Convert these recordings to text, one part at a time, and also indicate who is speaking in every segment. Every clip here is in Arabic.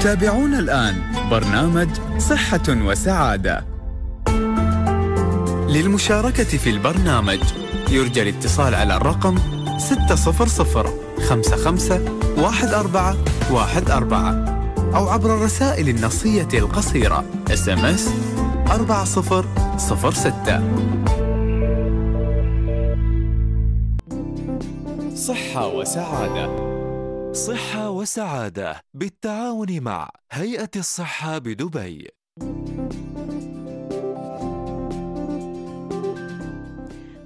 Speaker 1: تتابعون الآن. برنامج صحة وسعادة. للمشاركة في البرنامج يرجى الاتصال على الرقم 600 55 14 14 أو عبر الرسائل النصية القصيرة SMS 4006 صحة وسعادة.
Speaker 2: صحة وسعادة بالتعاون مع هيئة الصحة بدبي.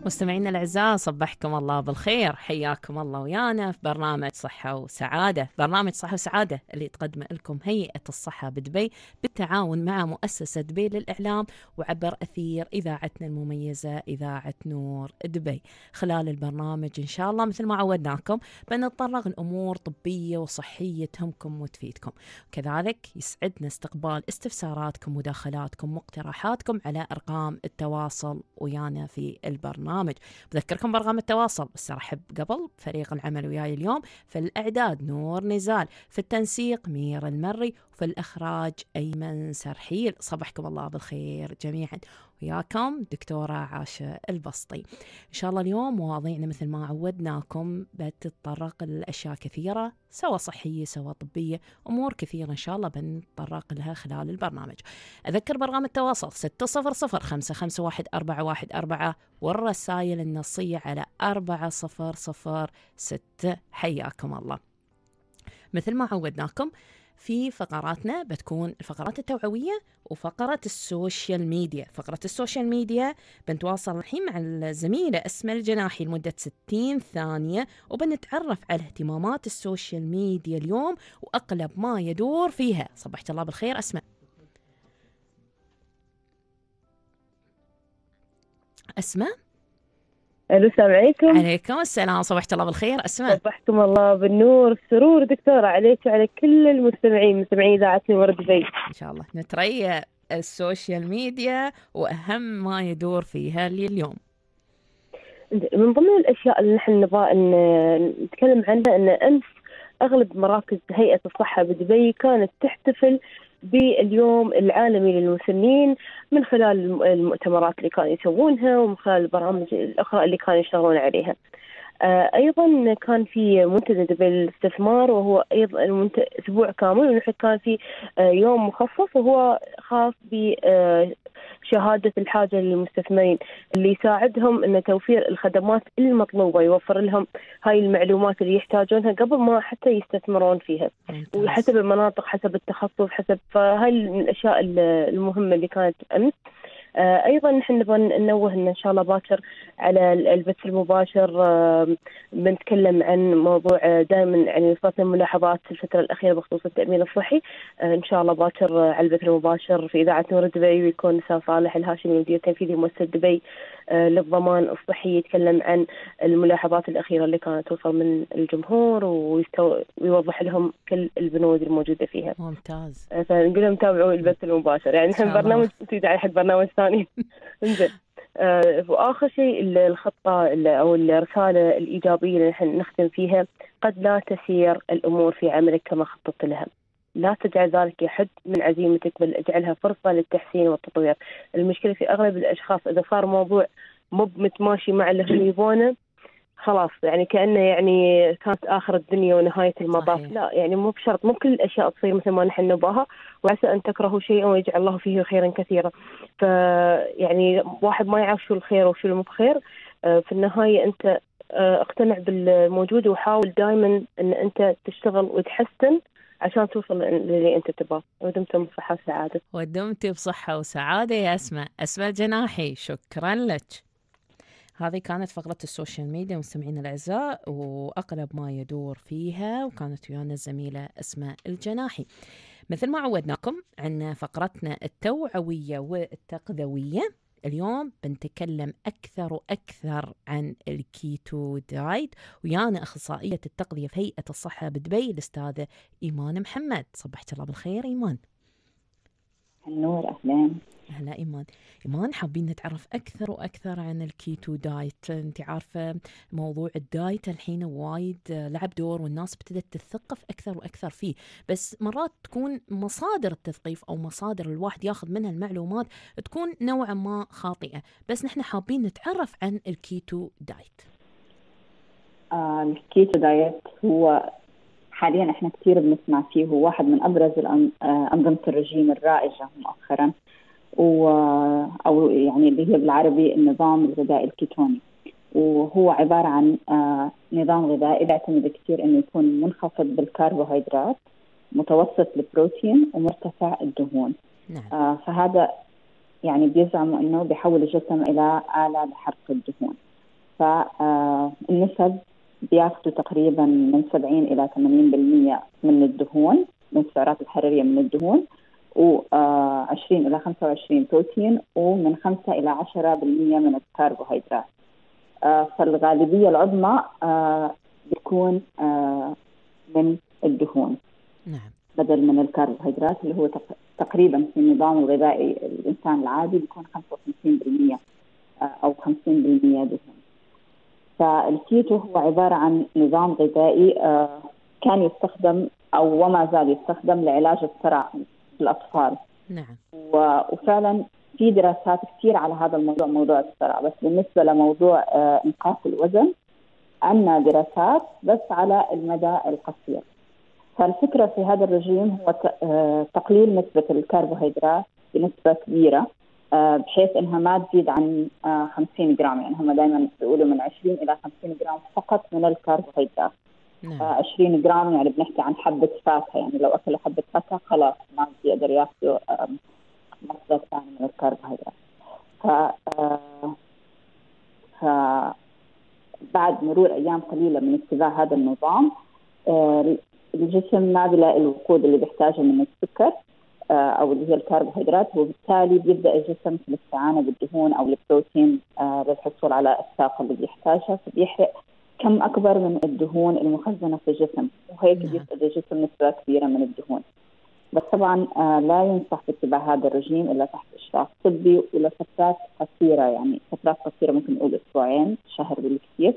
Speaker 3: مستمعينا الأعزاء صبحكم الله بالخير حياكم الله ويانا في برنامج صحة وسعادة، برنامج صحة وسعادة اللي تقدم لكم هيئة الصحة بدبي بالتعاون مع مؤسسة دبي للإعلام وعبر أثير إذاعتنا المميزة إذاعة نور دبي. خلال البرنامج إن شاء الله مثل ما عودناكم بنتطرق لأمور طبية وصحية تهمكم وتفيدكم. كذلك يسعدنا استقبال استفساراتكم مداخلاتكم مقترحاتكم على أرقام التواصل ويانا في البرنامج. البرنامج. بذكركم بارقام التواصل بس ارحب قبل فريق العمل وياي اليوم في الإعداد نور نزال في التنسيق مير المري وفي الإخراج أيمن سرحيل. صبحكم الله بالخير جميعا. وياكم دكتورة عاشة البسطي. إن شاء الله اليوم مواضيعنا مثل ما عودناكم بتتطرق لأشياء كثيرة سواء صحية سواء طبية أمور كثيرة إن شاء الله بنتطرق لها خلال البرنامج. أذكر برقم التواصل 600 551 414 والرسائل النصية على 4006 حياكم الله. مثل ما عودناكم في فقراتنا بتكون الفقرات التوعوية وفقرة ال social media. فقرة ال social media بنتواصل الحين مع الزميلة أسماء الجناحي لمدة 60 ثانية وبنتعرف على اهتمامات ال social media اليوم وأغلب ما يدور فيها. صبحج الله بالخير أسماء. أسماء؟
Speaker 4: السلام عليكم.
Speaker 3: عليكم السلام صبحج الله بالخير أسماء.
Speaker 4: صبحكم الله بالنور السرور دكتورة عليك وعلى كل المستمعين مستمعين إذاعة نور دبي
Speaker 3: إن شاء الله. نتريا ال social media وأهم ما يدور فيها اليوم
Speaker 4: من ضمن الأشياء اللي نحن نبغى نتكلم عنها أن أمس أغلب مراكز هيئة الصحة بدبي كانت تحتفل باليوم العالمي للمسنين من خلال المؤتمرات اللي كانوا يسوونها ومن خلال البرامج الأخرى اللي كانوا يشتغلون عليها. آه، أيضا كان في منتدى دبي للاستثمار وهو أيضا. أسبوع كامل ونحن كان في آه، يوم مخصص وهو خاص ب شهادة الحاجة للمستثمرين. اللي يساعدهم أن توفير الخدمات المطلوبة يوفر لهم هاي المعلومات اللي يحتاجونها قبل ما حتى يستثمرون فيها. وحسب المناطق حسب التخصص حسب فهاي من الأشياء المهمة اللي كانت أمس. آه، أيضا نحن نبغى ننوه إن ان شاء الله باكر على البث المباشر آه، بنتكلم عن موضوع آه، دائما يعني وصلتنا ملاحظات في الفترة الأخيرة بخصوص التأمين الصحي إن شاء الله باكر على البث المباشر في إذاعة نور دبي ويكون الاستاذ صالح الهاشمي المدير التنفيذي مؤسسة دبي للضمان الصحي يتكلم عن الملاحظات الأخيرة اللي كانت توصل من الجمهور ويوضح لهم كل البنود الموجودة فيها.
Speaker 3: ممتاز.
Speaker 4: فنقول لهم تابعوا البث المباشر يعني إحنا برنامج على حد برنامج ثاني إنزين آه وآخر شيء الخطة أو الرسالة الإيجابية اللي نحن نختم فيها قد لا تسير الأمور في عملك كما خططت لها. لا تجعل ذلك يحد من عزيمتك بل اجعلها فرصة للتحسين والتطوير. المشكلة في أغلب الأشخاص إذا صار موضوع مو متماشي مع اللي يبونه خلاص يعني كأنه يعني كانت آخر الدنيا ونهاية المطاف. لا يعني مو بشرط مو كل الأشياء تصير مثل ما نحن نباها وعسى أن تكرهوا شيئا ويجعل الله فيه خيرا كثيرا. فيعني واحد ما يعرف شو الخير وشو المو بخير. آه، في النهاية أنت آه، اقتنع بالموجود وحاول دائما أن أنت تشتغل وتحسن عشان توصل للي أنت تبغاه. ودمتم بصحة وسعادة.
Speaker 3: ودمت بصحة وسعادة يا أسماء. أسماء جناحي شكرا لك. هذه كانت فقرة ال social media مستمعينا الأعزاء وأقرب ما يدور فيها وكانت ويانا الزميلة أسماء الجناحي. مثل ما عودناكم عن فقرتنا التوعوية والتغذوية. اليوم بنتكلم أكثر وأكثر عن ال keto diet ويانا أخصائية التغذية في هيئة الصحة بدبي الأستاذة إيمان محمد. صبحك الله بالخير إيمان.
Speaker 5: النور أهلين.
Speaker 3: هلا إيمان. إيمان حابين نتعرف أكثر وأكثر عن ال keto diet انت عارفة موضوع ال diet الحين وايد لعب دور والناس ابتدت تثقف أكثر وأكثر فيه. بس مرات تكون مصادر التثقيف أو مصادر الواحد ياخذ منها المعلومات تكون نوعا ما خاطئة. بس نحن حابين نتعرف عن ال keto diet
Speaker 5: آه ال keto diet هو حاليا إحنا كثير بنسمع فيه هو واحد من أبرز آه، أنظمة الرجيم الرائجة مؤخرا و أو يعني اللي هي بالعربي النظام الغذائي الكيتوني وهو عبارة عن آه، نظام غذائي بيعتمد كثير إنه يكون منخفض بالكربوهيدرات متوسط البروتين ومرتفع الدهون.
Speaker 3: نعم.
Speaker 5: آه، فهذا يعني بيزعموا إنه بيحول الجسم إلى آلة لحرق الدهون. فالنسب بياخذوا تقريبا من 70 إلى 80% من الدهون من السعرات الحرارية من الدهون و20 إلى 25 بروتين ومن 5 إلى 10% من الكربوهيدرات. آه، فالغالبية العظمى آه، بتكون آه، من الدهون.
Speaker 3: نعم.
Speaker 5: بدل من الكربوهيدرات اللي هو تق- تقريبا في النظام الغذائي الإنسان العادي بيكون 55% آه، أو 50% دهون. فالكيتو هو عبارة عن نظام غذائي آه، كان يستخدم أو وما زال يستخدم لعلاج الصرع في الأطفال.
Speaker 3: نعم.
Speaker 5: وفعلا في دراسات كثير على هذا الموضوع موضوع الصرع. بس بالنسبة لموضوع آه، انقاص الوزن عندنا دراسات بس على المدى القصير. فالفكرة في هذا الرجيم هو آه، تقليل نسبة الكربوهيدرات بنسبة كبيرة. آه، بحيث إنها ما تزيد عن آه، 50 جرام. يعني هم دائما بيقولوا من 20 إلى 50 جرام فقط من الكربوهيدرات.
Speaker 3: نعم.
Speaker 5: 20 جرام يعني بنحكي عن حبة فاكهة. يعني لو أكلوا حبة فاكهة خلاص ما بيقدر ياخذوا مصدر ثاني من الكربوهيدرات. ف آه، ف بعد مرور أيام قليلة من اتباع هذا النظام آه، الجسم ما بيلاقي الوقود اللي بيحتاجه من السكر. آه، أو اللي هي الكربوهيدرات وبالتالي بيبدأ الجسم في الاستعانة بالدهون أو البروتين آه، للحصول على الطاقة اللي بيحتاجها. فبيحرق كم أكبر من الدهون المخزنة في الجسم. وهيك
Speaker 3: نعم.
Speaker 5: بيفقد الجسم نسبة كبيرة من الدهون. بس طبعا آه، لا ينصح باتباع هذا الرجيم إلا تحت إشراف طبي ولفترات قصيرة يعني فترات قصيرة ممكن نقول أسبوعين شهر بالكثير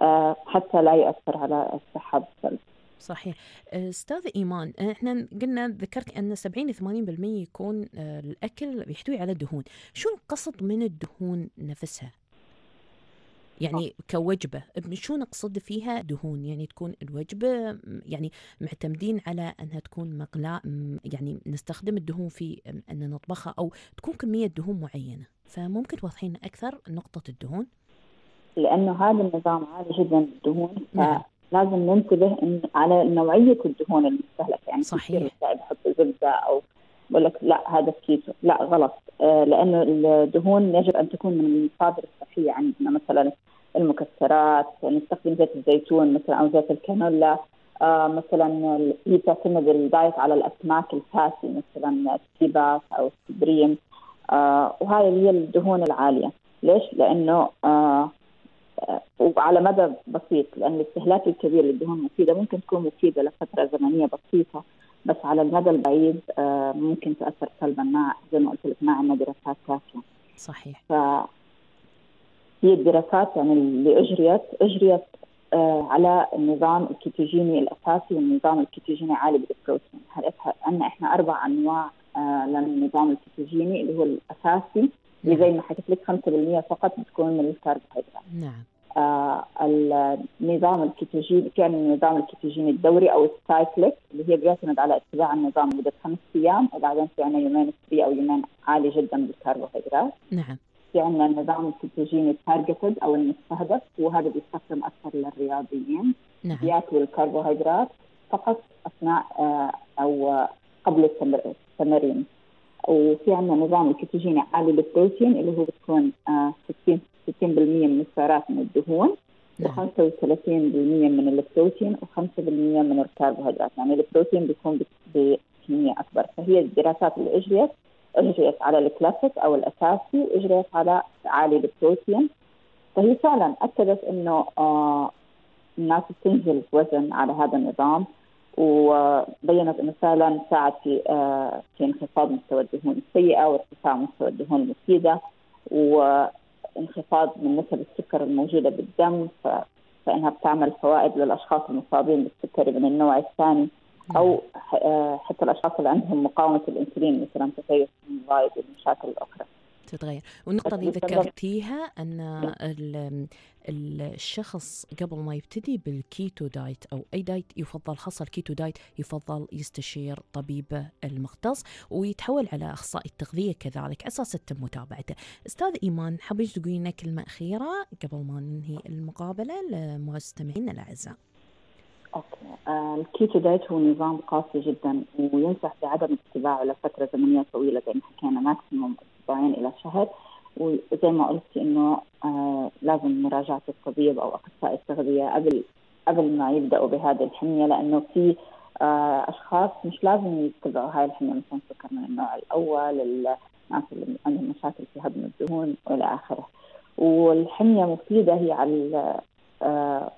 Speaker 5: آه، حتى لا يؤثر على الصحة بالسلب
Speaker 3: صحيح. أستاذ إيمان إحنا قلنا ذكرت أن 70 ل 80% يكون آه، الأكل يحتوي على دهون شو القصد من الدهون نفسها؟ يعني كوجبة شو نقصد فيها دهون؟ يعني تكون الوجبة يعني معتمدين على أنها تكون مقلاة يعني نستخدم الدهون في أن نطبخها أو تكون كمية دهون معينة. فممكن توضحين أكثر نقطة الدهون؟
Speaker 5: لأنه هذا النظام عالي جدا بالدهون
Speaker 3: نعم.
Speaker 5: فلازم ننتبه إن على نوعية الدهون المستهلكة يعني
Speaker 3: صحيح.
Speaker 5: كثير بحطوا زبدة أو بقول لك لا هذا كيتو لا غلط. آه لأنه الدهون يجب أن تكون من المصادر الصحية عندنا مثلا المكسرات نستخدم زيت الزيتون مثلا أو زيت الكانولا. آه مثلا هي تعتمد ال diet على الأسماك ال fatty مثلا ال sea bass أو ال sea bream. آه وهاي اللي هي الدهون العالية. ليش؟ لأنه آه، وعلى مدى بسيط لأن الاستهلاك الكبير للدهون مفيده ممكن تكون مفيدة لفترة زمنية بسيطة بس على المدى البعيد آه، ممكن تأثر سلبا مع زي ما قلت لك ما عندنا دراسات كافية.
Speaker 3: صحيح.
Speaker 5: ف هي الدراسات يعني اللي أجريت أجريت آه، على النظام الكيتوجيني الأساسي والنظام الكيتوجيني عالي بالبروتين. عندنا إحنا أربع أنواع آه، للنظام الكيتوجيني اللي هو الأساسي. اللي زي ما حكيت لك 5% فقط بتكون من الكربوهيدرات
Speaker 3: نعم.
Speaker 5: آه النظام الكيتوجيني كان النظام الكيتوجيني الدوري أو ال cyclic اللي هي بيعتمد على اتباع النظام لمدة خمس أيام وبعدين في عندنا يومين free أو يومين عالي جدا بالكربوهيدرات
Speaker 3: نعم.
Speaker 5: في عندنا النظام الكيتوجيني ال targeted أو المستهدف وهذا بيستخدم أكثر للرياضيين.
Speaker 3: نعم.
Speaker 5: بياكلوا الكربوهيدرات فقط أثناء آه أو قبل التمر- التمارين وفي عندنا نظام الكيتوجيني عالي البروتين اللي هو بتكون آه 60 60% من السعرات من الدهون
Speaker 3: نعم.
Speaker 5: و35% من البروتين و5% من الكربوهيدرات. يعني البروتين بيكون بكمية أكبر. فهي الدراسات اللي اجريت إجريت على الكلاسيك أو الأساسي وإجريت على عالي البروتين. فهي فعلا أكدت إنه آه الناس بتنزل وزن على هذا النظام. وبينت إنه فعلا ساعد في آه، في انخفاض مستوى الدهون السيئة وارتفاع مستوى الدهون المفيدة وانخفاض من نسب السكر الموجودة بالدم فإنها بتعمل فوائد للأشخاص المصابين بالسكري من النوع الثاني أو آه، حتى الأشخاص اللي عندهم مقاومة الإنسولين مثلا تكيف الضغط والمشاكل الاخرى.
Speaker 3: تتغير. والنقطة اللي ذكرتيها أن الشخص قبل ما يبتدي بال keto diet أو أي diet يفضل خاصة ال keto diet يفضل يستشير طبيبه المختص ويتحول على أخصائي التغذية كذلك أساس تتم متابعته. أستاذ إيمان حابين تقولين كلمة أخيرة قبل ما ننهي المقابلة لمستمعينا الأعزاء؟
Speaker 5: okay. ال keto diet هو نظام قاسي جدا وينصح بعدم اتباعه لفترة زمنية طويلة زي ما حكينا maximum أسبوعين إلى شهر وزي ما قلت إنه آه لازم مراجعة الطبيب أو أخصائي التغذية قبل قبل ما يبدأوا بهذه الحمية لأنه في آه أشخاص مش لازم يتبعوا هاي الحمية مثلا سكر من النوع الأول الناس اللي عندهم مشاكل في هضم الدهون وإلى آخره. والحمية مفيدة هي على آه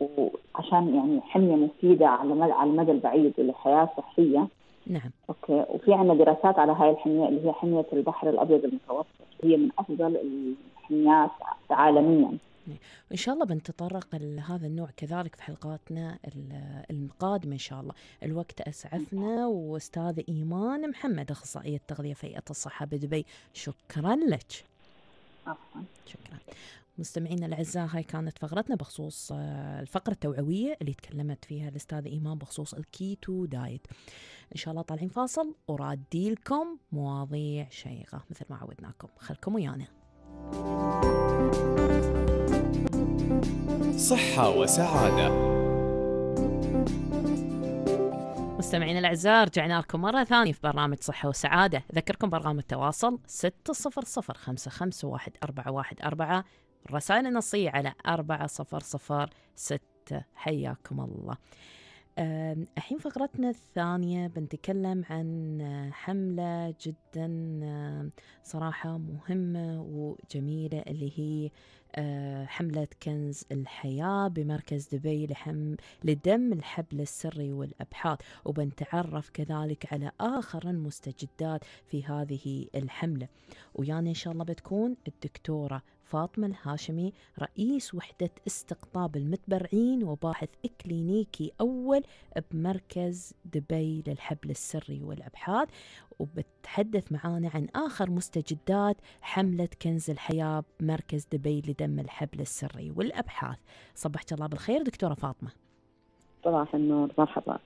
Speaker 5: وعشان يعني حمية مفيدة على المدى البعيد ولحياه صحيه
Speaker 3: نعم.
Speaker 5: أوكي. وفي عندنا دراسات على هاي الحمية اللي هي حمية البحر الأبيض المتوسط. هي من أفضل الحميات عالميا.
Speaker 3: وإن شاء الله بنتطرق لهذا النوع كذلك في حلقاتنا القادمة إن شاء الله. الوقت أسعفنا وأستاذ إيمان محمد أخصائية تغذية في الصحة بدبي. شكرا لك.
Speaker 5: عفوا.
Speaker 3: شكرا. مستمعينا الأعزاء هاي كانت فقرتنا بخصوص آه، الفقرة التوعوية اللي تكلمت فيها الاستاذ إيمان بخصوص الكيتو دايت. إن شاء الله طالعين فاصل ورادي لكم مواضيع شيقة مثل ما عودناكم. خلكم ويانا.
Speaker 2: صحة وسعادة.
Speaker 3: مستمعينا الأعزاء رجعنا لكم مرة ثانية في برنامج صحة وسعادة. أذكركم برقم التواصل 600 55 1414 الرسائل النصية على أربعة صفر صفر ستة. حياكم الله. الحين فقرتنا الثانية بنتكلم عن حملة جدا صراحة مهمة وجميلة اللي هي آه، حملة كنز الحياة بمركز دبي لحم لدم الحبل السري والأبحاث. وبنتعرف كذلك على آخر المستجدات في هذه الحملة. ويانا إن شاء الله بتكون الدكتورة فاطمة الهاشمي رئيس وحدة استقطاب المتبرعين وباحث إكلينيكي أول بمركز دبي للحبل السري والأبحاث. وبتحدث معانا عن آخر مستجدات حملة كنز الحياة بمركز دبي لدم الحبل السري والأبحاث. صبحت الله بالخير دكتورة فاطمة.
Speaker 6: صباح النور مرحبا.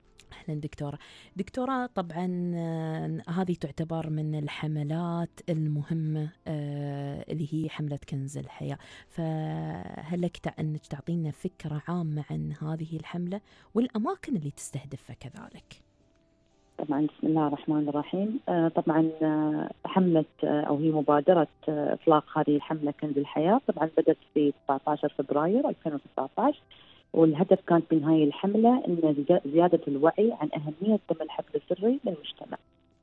Speaker 3: أهلا دكتورة. دكتورة طبعا آه، هذه تعتبر من الحملات المهمة آه، اللي هي حملة كنز الحياة. فهل لك انك تعطينا فكرة عامة عن هذه الحملة والأماكن اللي تستهدفها كذلك؟
Speaker 6: طبعا بسم الله الرحمن الرحيم. آه، طبعا حملة أو هي مبادرة إطلاق هذه الحملة كنز الحياة طبعا بدأت في 19 فبراير 2019 والهدف كانت من هاي الحملة أن زيادة الوعي عن أهمية دم الحبل السري للمجتمع.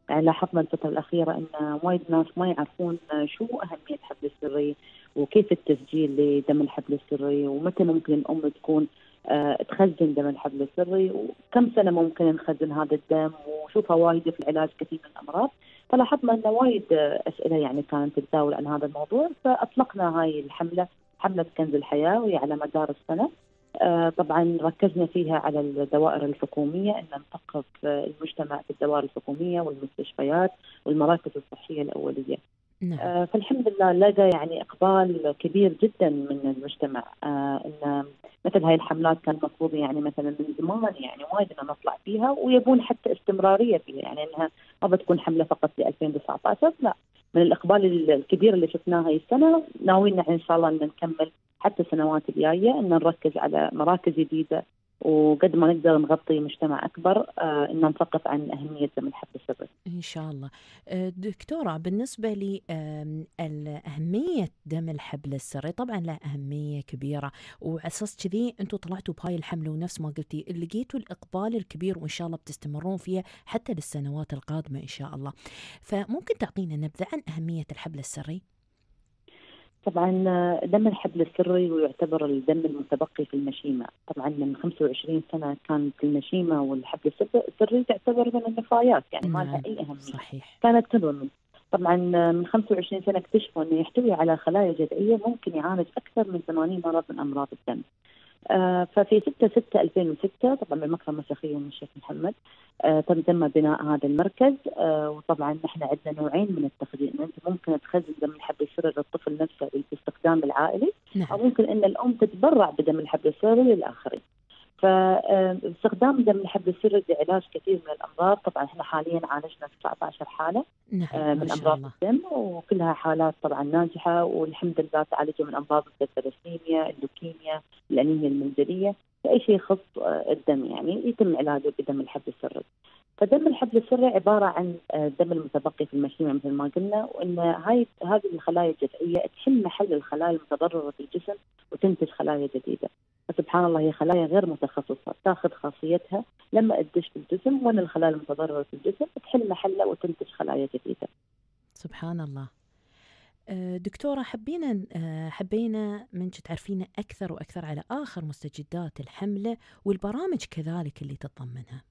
Speaker 6: يعني لاحظنا الفترة الأخيرة أن وايد ناس ما يعرفون شو أهمية الحبل السري وكيف التسجيل لدم الحبل السري ومتى ممكن الأم تكون آه، تخزن دم الحبل السري وكم سنة ممكن نخزن هذا الدم وشو فوائده في العلاج كثير من الأمراض. فلاحظنا أن وايد أسئلة يعني كانت تتداول عن هذا الموضوع فأطلقنا هاي الحملة حملة كنز الحياة وهي على مدار السنة. آه، طبعا ركزنا فيها على الدوائر الحكومية أن نثقف المجتمع في الدوائر الحكومية والمستشفيات والمراكز الصحية الأولية. نعم. آه، فالحمد لله لقى يعني إقبال كبير جدا من المجتمع. آه، أن مثل هاي الحملات كان المفروض يعني مثلا من زمان يعني وايد نطلع فيها ويبون حتى استمرارية فيها. يعني أنها ما بتكون حملة فقط ل 2019 لا. من الإقبال الكبير اللي شفناه هاي السنة ناويين إن شاء الله أن نكمل حتى السنوات الجاية إن نركز على مراكز جديدة وقد ما نقدر نغطي مجتمع أكبر آه إن نثقف عن أهمية دم الحبل السري.
Speaker 3: إن شاء الله. آه، دكتورة بالنسبة لاهميه دم الحبل السري طبعا له أهمية كبيرة وعلى أساس كذي أنتم طلعتوا بهاي الحملة ونفس ما قلتي لقيتوا الإقبال الكبير وإن شاء الله بتستمرون فيها حتى للسنوات القادمة إن شاء الله. فممكن تعطينا نبذة عن أهمية الحبل السري؟
Speaker 6: طبعا دم الحبل السري ويعتبر الدم المتبقي في المشيمة. طبعا من 25 سنة كانت المشيمة والحبل السر- السري تعتبر من النفايات يعني ما لها. أي أهمية.
Speaker 3: صحيح.
Speaker 6: كانت تظن طبعا من 25 سنة اكتشفوا أنه يحتوي على خلايا جذعية ممكن يعالج أكثر من 80 مرض من أمراض الدم. ففي 6 6 2006 طبعا بالمكتبة المسيحية من الشيخ محمد آه، تم تم بناء هذا المركز آه، وطبعا نحن عندنا نوعين من التخزين أنت ممكن تخزن دم الحبل السري للطفل نفسه بالاستخدام العائلي أو
Speaker 3: نعم
Speaker 6: ممكن إن الأم تتبرع بدم الحبل السري للآخرين. فاستخدام دم الحبل السري لعلاج كثير من الأمراض، طبعا إحنا حاليا عالجنا 19 حالة آه،
Speaker 3: نعم ما
Speaker 6: من
Speaker 3: أمراض
Speaker 6: الدم وكلها حالات طبعا ناجحة والحمد لله تعالجوا من أمراض مثل الثلاسيميا، اللوكيميا، الأنيميا المنزلية، اي شيء يخص آه، الدم يعني يتم علاجه بدم الحبل السري. فدم الحبل السري عبارة عن آه، الدم المتبقي في المشيمة مثل ما قلنا وإن هاي هذه الخلايا الجذعية تحل محل الخلايا المتضررة في الجسم وتنتج خلايا جديدة. فسبحان الله هي خلايا غير متخصصة تاخذ خاصيتها لما تدش في الجسم وإن الخلايا المتضررة في الجسم تحل محلها وتنتج خلايا جديدة.
Speaker 3: سبحان الله آه، دكتورة حبينا آه، حبينا منك تعرفينا أكثر وأكثر على آخر مستجدات الحملة والبرامج كذلك اللي تتضمنها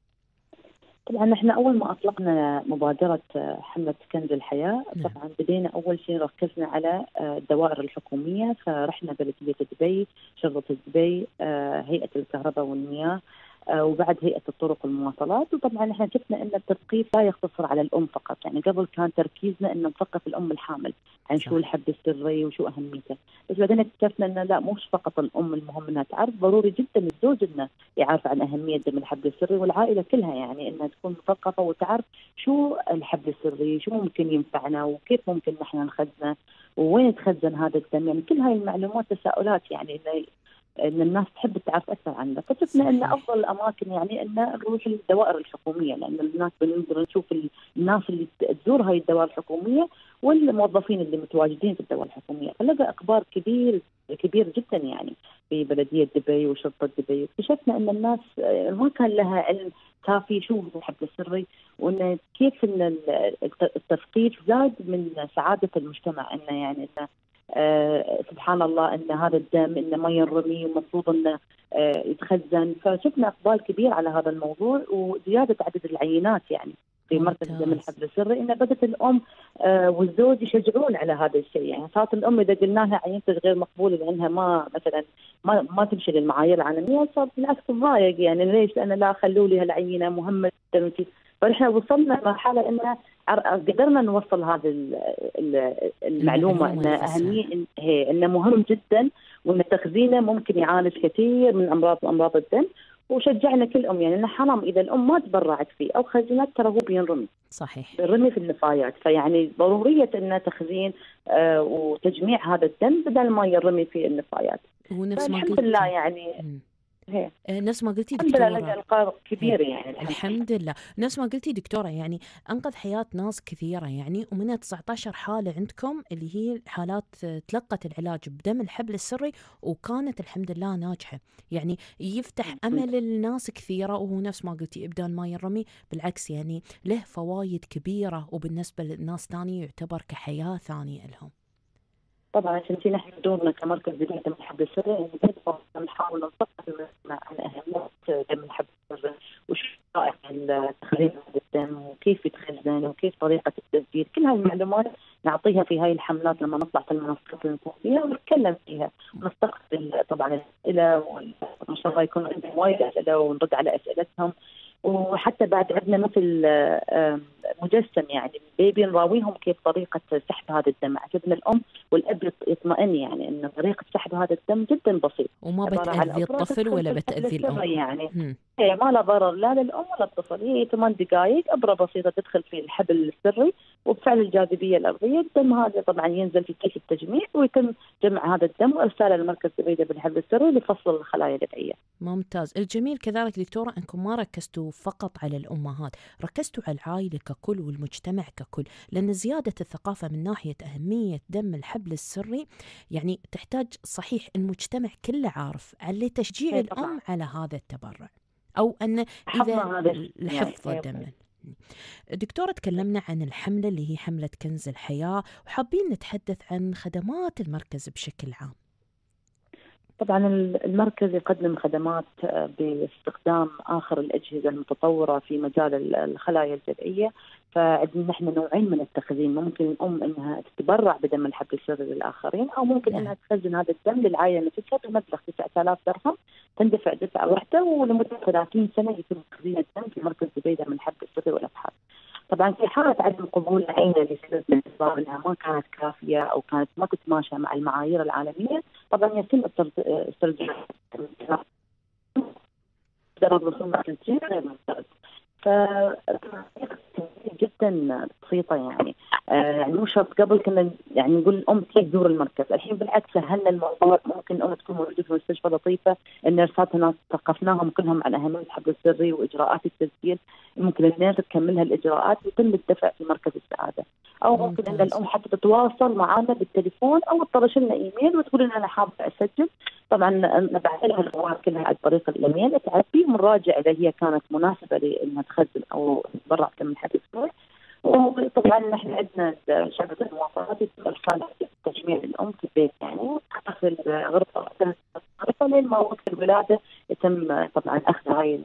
Speaker 6: طبعا إحنا أول ما أطلقنا مبادرة آه، حملة كنز
Speaker 3: الحياة.
Speaker 6: طبعا بدينا أول شيء ركزنا على آه، الدوائر الحكومية فرحنا بلديه دبي، شرطة دبي، آه، هيئة الكهرباء والمياه وبعد هيئة الطرق والمواصلات. وطبعا إحنا شفنا إن التثقيف لا يقتصر على الأم فقط. يعني قبل كان تركيزنا ان نثقف الأم الحامل عن
Speaker 3: صح.
Speaker 6: شو الحب السري وشو أهميته. بس بعدين اكتشفنا ان لا مش فقط الأم المهم إنها تعرف. ضروري جدا الزوج إنه يعرف عن أهمية دم الحبل السري والعائلة كلها. يعني إنها تكون مثقفة وتعرف شو الحبل السري شو ممكن ينفعنا وكيف ممكن نحن نخزنه ووين يتخزن هذا الدم. يعني كل هاي المعلومات تساؤلات. يعني إنه إن الناس تحب تعرف أكثر عنه فشفنا
Speaker 3: إن.
Speaker 6: أفضل الأماكن يعني إن نروح للدوائر الحكومية لأن الناس بننظر نشوف ال- الناس اللي تزور هاي الدوائر الحكومية والموظفين اللي متواجدين في الدوائر الحكومية. فلقى إقبال كبير كبير جدا يعني في بلدية دبي وشرطة دبي. اكتشفنا إن الناس آه، ما كان لها علم كافي شو هو الحبل السري وإن كيف إن ال- الت- التثقيف زاد من سعادة المجتمع انه يعني انه آه سبحان الله إن هذا الدم انه ما ينرمي ومفروض إنه آه يتخزن فشفنا إقبال كبير على هذا الموضوع وزيادة عدد العينات يعني في مركز. دم الحبل السري إن بدأت الأم آه والزوج يشجعون على هذا الشيء يعني صارت الأم إذا قلنا لها عينتك غير مقبولة لأنها ما مثلا ما ما تمشي للمعايير العالمية صارت بالعكس تضايق يعني ليش؟ لأن لا خلوا لي هالعينة مهمة جدا فنحن وصلنا لمرحلة إن قدرنا نوصل هذه ال- ال-
Speaker 3: المعلومة
Speaker 6: إن. أهمية انه مهم جدا وإن تخزينه ممكن يعالج كثير من امراض أمراض الدم وشجعنا كل ام يعني انه حرام إذا الأم ما تبرعت فيه أو خزنت ترى هو بينرمي.
Speaker 3: صحيح.
Speaker 6: بينرمي في النفايات. فيعني ضرورية انه تخزين آه وتجميع هذا الدم بدل ما ينرمي في النفايات.
Speaker 3: ونفس ما
Speaker 6: فالحمد
Speaker 3: قلتي
Speaker 6: لله يعني
Speaker 3: مم.
Speaker 6: هي.
Speaker 3: آه، نفس ما قلتي
Speaker 6: الحمد لله
Speaker 3: دكتورة.
Speaker 6: لقى انقاذ كبير يعني الحمد
Speaker 3: الحمد لله. نفس ما قلتي دكتورة يعني أنقذ حياة ناس كثيرة يعني ومنها 19 حالة عندكم اللي هي حالات آه، تلقت العلاج بدم الحبل السري وكانت الحمد لله ناجحة. يعني يفتح أمل الناس كثيرة وهو نفس ما قلتي إبدال ما ينرمي بالعكس يعني له فوايد كبيرة وبالنسبة للناس ثانية يعتبر كحياة ثانية لهم.
Speaker 6: طبعا شفتي نحن دورنا كمركز بداية دم الحبل السري إن ندفع نحاول نثقف عن أهمية دم الحبل السري وشو رائع تخزين الدم؟ وكيف يتخزن؟ وكيف طريقة التسجيل؟ كل هاي المعلومات نعطيها في هاي الحملات لما نطلع في المنصات اللي فيها ونتكلم فيها. ونستقبل طبعا الأسئلة وما شاء الله يكون عندهم وايد أسئلة ونرد على أسئلتهم. وحتى بعد عندنا مثل آه، مجسم يعني بيبي نراويهم كيف طريقة سحب هذا الدم. عجبنا الأم والأب يط- يطمئن يعني أن طريقة سحب هذا الدم جدا بسيط.
Speaker 3: وما بتأذي الطفل ولا بتأذي الأم؟
Speaker 6: يعني. هي ما له ضرر لا للأم ولا الطفل هي ثمان دقائق إبرة بسيطة تدخل في الحبل السري وبفعل الجاذبية الأرضية. الدم هذا طبعا ينزل في كيس التجميع ويتم جمع هذا الدم وإرساله للمركز البعيدة بالحبل السري لفصل الخلايا الجذعية
Speaker 3: ممتاز الجميل كذلك دكتورة أنكم ما ركزتوا فقط على الأمهات ركزتوا على العائلة ككل والمجتمع ككل لأن زيادة الثقافة من ناحية أهمية دم الحبل السري يعني تحتاج صحيح المجتمع كله عارف على تشجيع. الأم على هذا التبرع أو أن إذا
Speaker 6: يعني.
Speaker 3: دم دكتورة تكلمنا عن الحملة اللي هي حملة كنز الحياة وحابين نتحدث عن خدمات المركز بشكل عام
Speaker 6: طبعا المركز يقدم خدمات آه، باستخدام آخر الأجهزة المتطورة في مجال الخلايا الجذعية فعندنا نحن نوعين من التخزين ممكن الأم إنها تتبرع بدم الحبل السري للآخرين أو ممكن إنها تخزن هذا الدم للعائله نفسها بمبلغ 9000 درهم تندفع دفعة واحدة ولمدة 30 سنة يتم تخزين الدم في مركز دبي من الحبل السري والأبحاث. طبعا في حاله عدم قبول العينه لسبب من الاسباب انها ما كانت كافيه أو كانت ما تتماشى مع المعايير العالميه طبعا يتم استرجاع درجه الوصول غير جدا بسيطة يعني. آه يعني مو شرط قبل كنا يعني نقول الأم تيجي تزور المركز، الحين بالعكس سهلنا الموضوع ممكن الام تكون موجوده في مستشفى لطيفة النيرسات هناك ثقفناهم كلهم عن أهمية الحبل السري وإجراءات التسجيل، ممكن النيرس تكمل لها الاجراءات ويتم الدفع في مركز السعادة، أو ممكن إن الأم حتى تتواصل معنا بالتليفون أو تطرش لنا إيميل وتقول لنا أنا حابة أسجل، طبعا نبعث لها الخطوات كلها عن طريق الايميل تعبي ونراجع اذا هي كانت مناسبة لأنها تخزن أو تتبرع من حبل السري وطبعا نحن عندنا شبكة المواصلات يتم ارسال تجميع الأم في البيت يعني. تاخذ غرفه غرفه لين ما وقت الولادة يتم طبعا أخذ هاي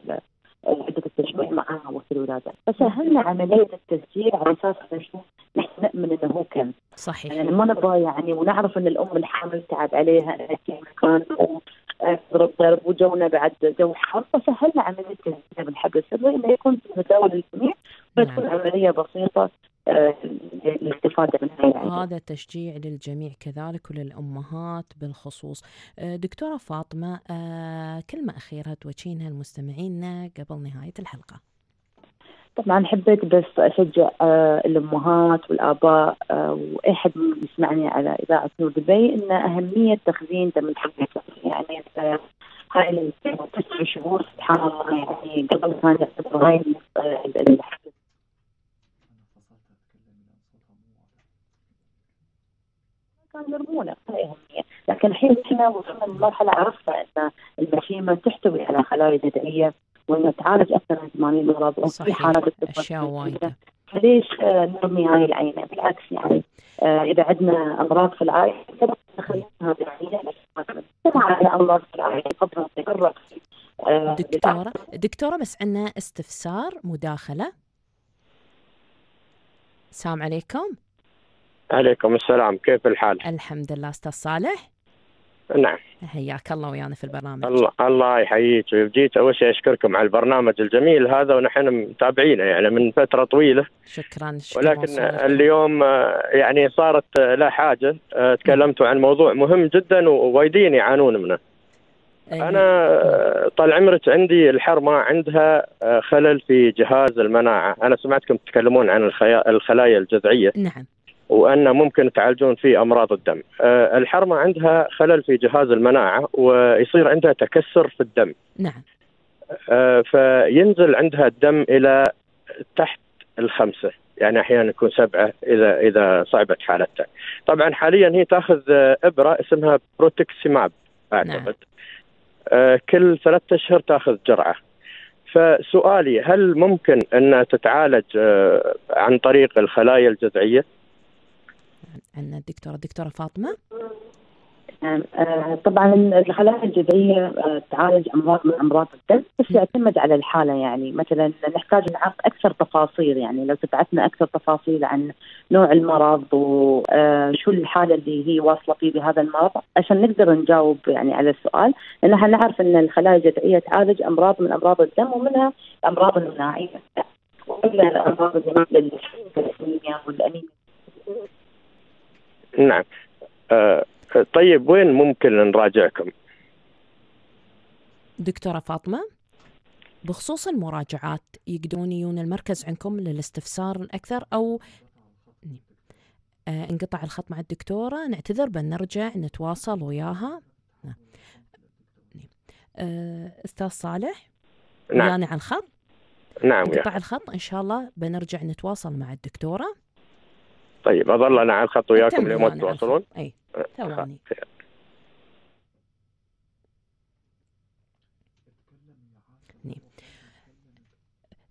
Speaker 6: عدة التجميع معها وقت الولادة. فسهلنا عملية التسجيل على أساس نحن نؤمن أنه هو كم
Speaker 3: صحيح.
Speaker 6: يعني ما نبغى يعني ونعرف أن الأم الحامل تعب عليها في مكان ضرب ضرب وجونا بعد جو حار فسهلنا عملية التسجيل بالحبل السري إنه يكون في متداول للجميع وتكون نعم. عملية بسيطة آه، للاستفادة منها
Speaker 3: يعني. هذا تشجيع للجميع كذلك وللأمهات بالخصوص آه، دكتورة فاطمة آه، كلمة أخيرة توجهينها لمستمعينا قبل نهاية الحلقة
Speaker 6: طبعا حبيت بس أشجع الأمهات والآباء واي حد يسمعني على إذاعة نور دبي إن أهمية تخزين دم الحبل يعني هاي تسع شهور سبحان الله يعني قبل كان يعتبر هاي كان يرمونه لكن الحين إحنا وصلنا لمرحلة عرفنا إن المشيمة تحتوي على خلايا جذعية. وانها تعالج أكثر من 80 مرض وفي حالات
Speaker 3: أشياء وايده
Speaker 6: فليش آه، نرمي هاي العينة؟ بالعكس يعني آه إذا عندنا أمراض في العائله نخليها هذه العينة. على أمراض في تقرب
Speaker 3: آه دكتورة دكتورة بس عندنا استفسار مداخلة. السلام عليكم.
Speaker 7: عليكم السلام. كيف الحال؟
Speaker 3: الحمد لله أستاذ صالح.
Speaker 7: نعم.
Speaker 3: حياك الله ويانا في البرنامج.
Speaker 7: الله الله يحييك جيت أول شيء أشكركم على البرنامج الجميل هذا ونحن متابعينه يعني من فترة طويلة.
Speaker 3: شكرا, شكرا.
Speaker 7: ولكن وصولك. اليوم آه، يعني صارت آه، لا حاجة. آه، تكلمتوا عن موضوع مهم جدا ووايدين يعانون منه. أيه. أنا طال عمرك عندي الحرمة عندها خلل في جهاز المناعة. أنا سمعتكم تتكلمون عن الخلايا الجذعية.
Speaker 3: نعم.
Speaker 7: وأن ممكن تعالجون فيه أمراض الدم أه الحرمة عندها خلل في جهاز المناعة ويصير عندها تكسر في الدم
Speaker 3: نعم
Speaker 7: أه فينزل عندها الدم إلى تحت الخمسة يعني أحيانا يكون سبعة إذا إذا صعبت حالتها. طبعا حاليا هي تأخذ إبرة اسمها بروتكسيماب أعتقد. نعم. آه كل ثلاثة أشهر تأخذ جرعة. فسؤالي هل ممكن أن تتعالج آه عن طريق الخلايا الجذعية؟
Speaker 3: عن الدكتورة الدكتورة فاطمة.
Speaker 6: نعم آه، طبعا الخلايا الجذعية آه، تعالج امراض من أمراض الدم بس يعتمد على الحالة يعني. مثلا نحتاج نعرف أكثر تفاصيل يعني. لو تبعثنا أكثر تفاصيل عن نوع المرض وشو آه، الحالة اللي هي واصلة فيه بهذا المرض عشان نقدر نجاوب يعني على السؤال. لأن إحنا نعرف إن الخلايا الجذعية تعالج أمراض من أمراض الدم ومنها الامراض المناعية. ولا الأمراض اللي والأنيميا.
Speaker 7: نعم. آه طيب وين ممكن نراجعكم؟
Speaker 3: دكتورة فاطمة بخصوص المراجعات يقدرون يجون المركز عندكم للاستفسار الأكثر أو آه انقطع الخط مع الدكتورة نعتذر بنرجع نتواصل وياها. آه أستاذ صالح
Speaker 7: نعم.
Speaker 3: ويانا على الخط؟
Speaker 7: نعم
Speaker 3: انقطع الخط إن شاء الله بنرجع نتواصل مع الدكتورة.
Speaker 7: طيب أظل أنا على الخط وياكم لما تواصلون
Speaker 3: أي ثواني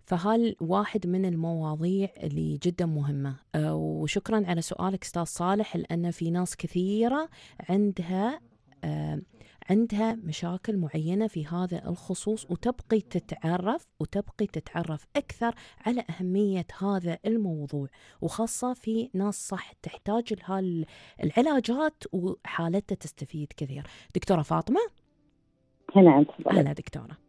Speaker 3: فهال واحد من المواضيع اللي جدا مهمة؟ آه، وشكرا على سؤالك أستاذ صالح لأن في ناس كثيرة عندها آه، عندها مشاكل معينة في هذا الخصوص وتبقي تتعرف وتبقي تتعرف أكثر على أهمية هذا الموضوع وخاصة في ناس صح تحتاج لها العلاجات وحالتها تستفيد كثير. دكتورة فاطمة؟
Speaker 6: نعم
Speaker 3: هلا دكتورة.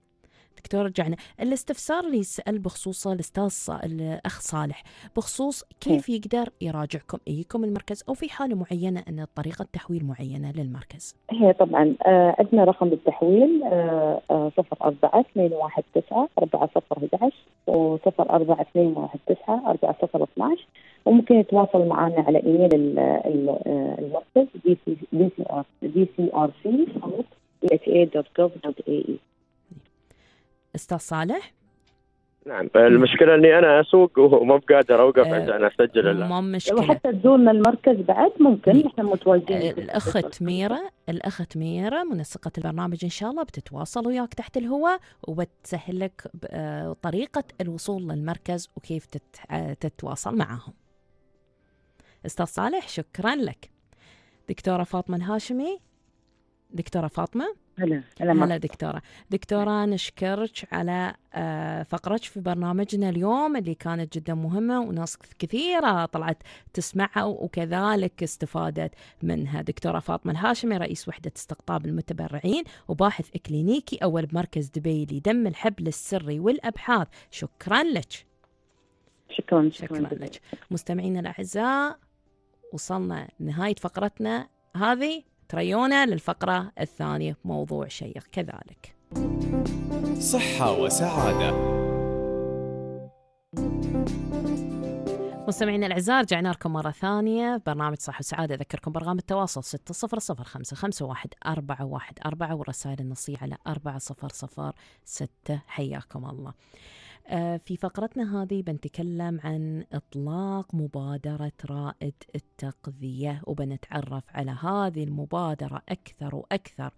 Speaker 3: دكتور رجعنا. الاستفسار اللي سأل بخصوص الأستاذ ص- الأخ صالح بخصوص كيف يقدر يراجعكم يجيكم المركز أو في حالة معينة أن طريقة تحويل معينة للمركز.
Speaker 6: هي طبعا آه، عندنا رقم التحويل آه، آه، صفر أربعة اثنين واحد تسعة أربعة صفر 11 وصفر أربعة اثنين واحد تسعة أربعة صفر 12 وممكن يتواصل معنا على ال- آه، المركز دي
Speaker 3: أستاذ صالح؟
Speaker 7: نعم المشكلة إني أنا أسوق وما بقادر أوقف
Speaker 3: آه،
Speaker 7: عشان أسجل
Speaker 3: ما مشكلة.
Speaker 6: وحتى تزورنا المركز بعد ممكن؟ إحنا متواجدين في-
Speaker 3: الأخت ميرا الأخت ميرا منسقة البرنامج إن شاء الله بتتواصل وياك تحت الهواء وبتسهل لك آه، طريقة الوصول للمركز وكيف تت- آه، تتواصل معهم. أستاذ صالح شكرا لك. دكتورة فاطمة الهاشمي؟ دكتورة فاطمة؟
Speaker 6: هلا هلا.
Speaker 3: دكتورة. دكتورة نشكرك على آه، فقرتك في برنامجنا اليوم اللي كانت جدا مهمة وناس كثيرة طلعت تسمعها وكذلك استفادت منها. دكتورة فاطمة الهاشمي رئيس وحدة استقطاب المتبرعين وباحث إكلينيكي أول بمركز دبي لدم الحبل السري والأبحاث. شكرا لك.
Speaker 6: شكرا
Speaker 3: شكرا لك. مستمعينا الأعزاء وصلنا نهاية فقرتنا هذه. تريونا للفقرة الثانية موضوع شيق كذلك.
Speaker 1: صحة وسعادة.
Speaker 3: مستمعينا الأعزاء رجعنا لكم مرة ثانية. برنامج صح وسعادة أذكركم برقم التواصل 600551414 والرسائل النصية على 4006 حياكم الله. آه، في فقرتنا هذه بنتكلم عن إطلاق مبادرة رائد التغذية وبنتعرف على هذه المبادرة أكثر وأكثر.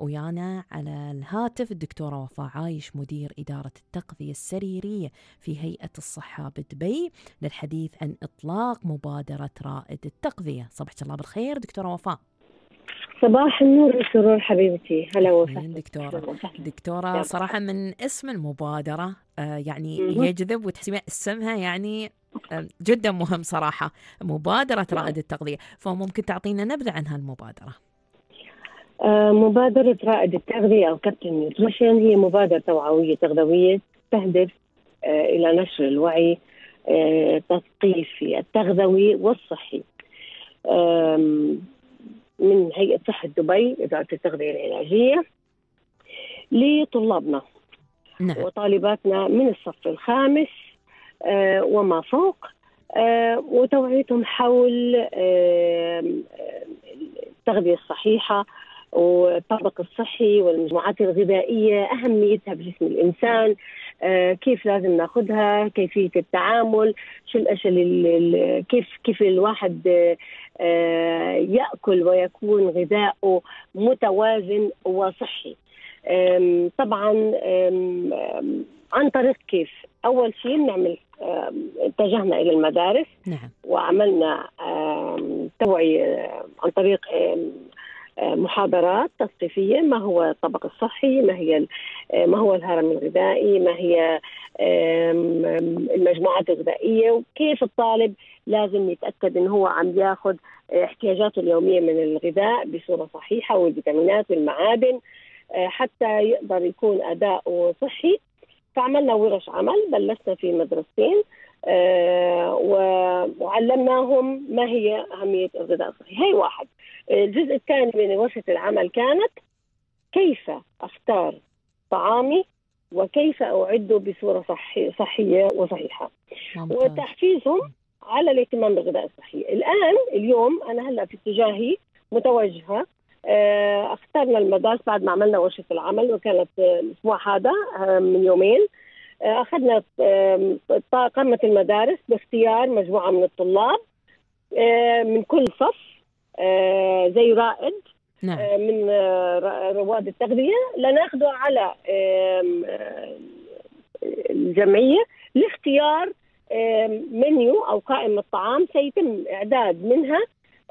Speaker 3: ويانا على الهاتف الدكتورة وفاء عايش مدير إدارة التغذية السريرية في هيئة الصحة بدبي للحديث عن إطلاق مبادرة رائد التغذية. صبحك الله بالخير دكتورة وفاء.
Speaker 8: صباح النور والسرور حبيبتي. هلا وسهلا.
Speaker 3: دكتورة. دكتورة صراحة من اسم المبادرة آه، يعني. يجذب وتسمع اسمها يعني آه، جدا مهم صراحة مبادرة
Speaker 8: نعم.
Speaker 3: رائد التغذية. فممكن تعطينا نبذة عن هالمبادرة؟
Speaker 8: آه، مبادرة رائد التغذية أو كابتن نيوتريشن هي مبادرة توعوية تغذوية تهدف إلى نشر الوعي آه، تثقيفي التغذوي والصحي. من هيئة صحة دبي إدارة التغذية العلاجية لطلابنا
Speaker 3: نعم.
Speaker 8: وطالباتنا من الصف الخامس آه، وما فوق آه، وتوعيتهم حول آم، التغذية الصحيحة والطبق الصحي والمجموعات الغذائية أهميتها بجسم الإنسان. آه، كيف لازم ناخذها كيفية التعامل شو اللي- كيف كيف الواحد آه، آه، يأكل ويكون غذاؤه متوازن وصحي. طبعا عن طريق كيف؟ أول شيء نعمل اتجهنا إلى المدارس
Speaker 3: نعم.
Speaker 8: وعملنا آم، عن طريق محاضرات تثقيفية ما هو الطبق الصحي ما هي ما هو الهرم الغذائي ما هي المجموعات الغذائية وكيف الطالب لازم يتأكد أنه هو عم ياخذ احتياجاته اليومية من الغذاء بصورة صحيحة والفيتامينات والمعادن آه، حتى يقدر يكون أداؤه صحي. فعملنا ورش عمل بلشنا في مدرستين. وعلمناهم ما هي أهمية الغذاء الصحي. هي واحد. الجزء الثاني من ورشة العمل كانت كيف أختار طعامي وكيف أعده بصورة صحي صحية وصحيحة.
Speaker 3: ممتاز.
Speaker 8: وتحفيزهم على الاهتمام بالغذاء الصحي. الآن اليوم أنا هلأ في اتجاهي متوجهة آه، أخترنا المدارس بعد ما عملنا ورشة العمل وكانت آه، الأسبوع هذا آه، من يومين. آه، أخذنا آه، قامة المدارس باختيار مجموعة من الطلاب آه، من كل صف آه، زي رائد
Speaker 3: نعم.
Speaker 8: آه، من آه، رواد التغذية لناخده على آم، آه، الجمعية لاختيار منيو أو قائمة طعام سيتم إعداد منها